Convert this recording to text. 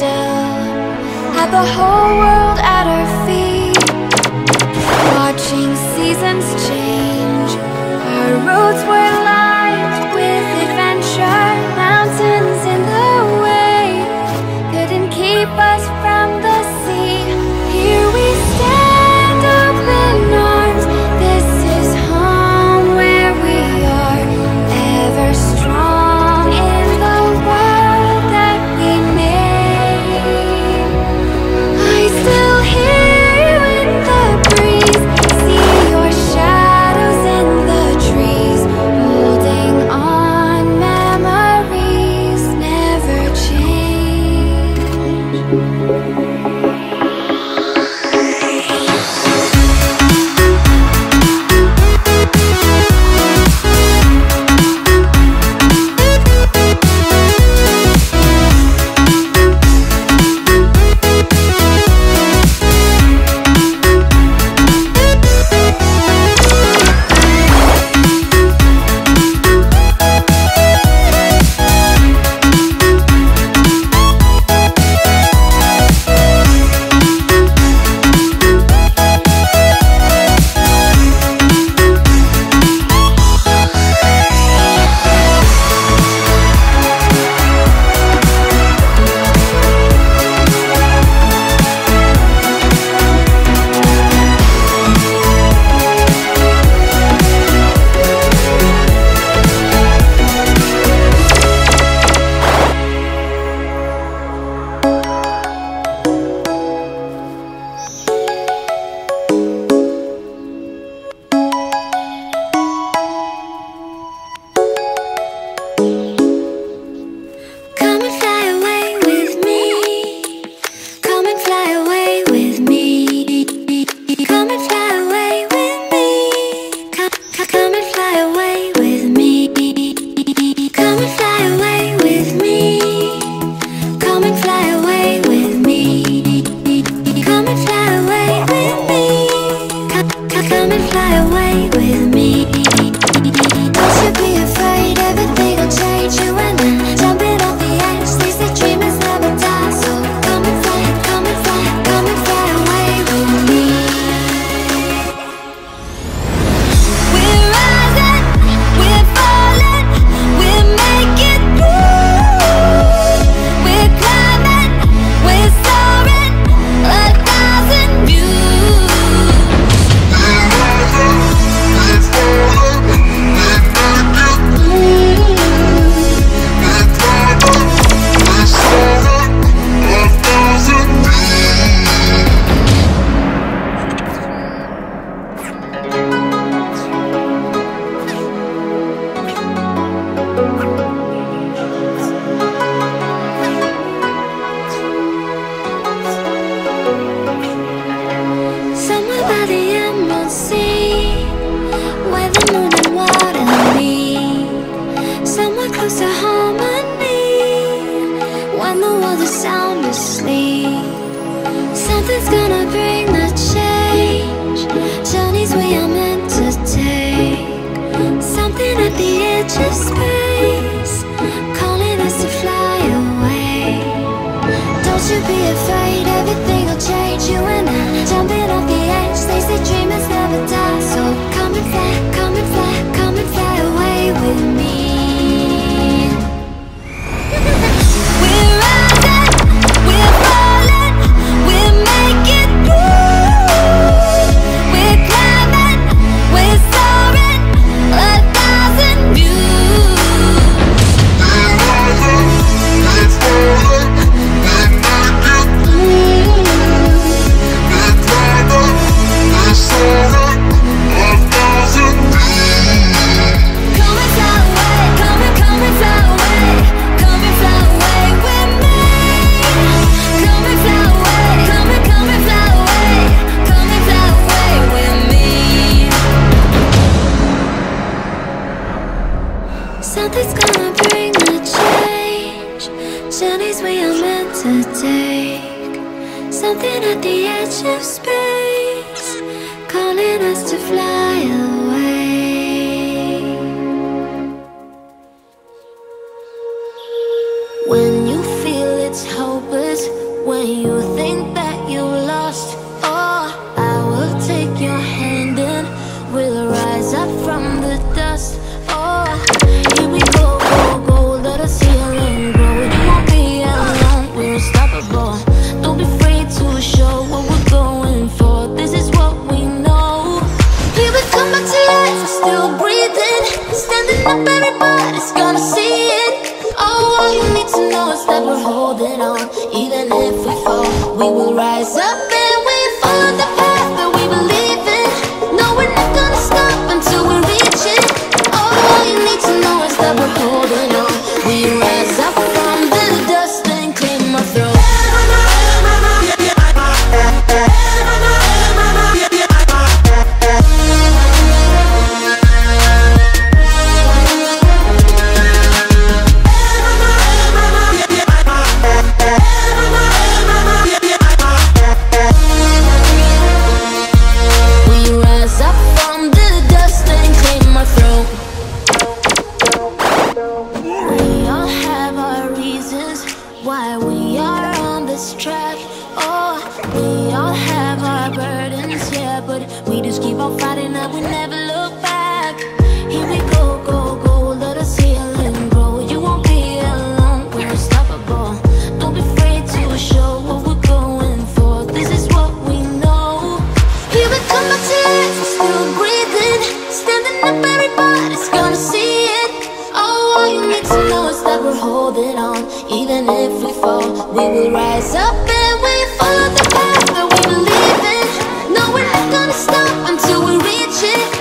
still Had the whole world at our feet. Watching seasons change Our roads were should be afraid. we will rise up. why we are on this track. Oh, we all have our burdens, yeah, but we just keep on fighting that we never. promise that we're holding on. Even if we fall, we will rise up and we follow the path that we believe in. No, we're not gonna stop until we reach it.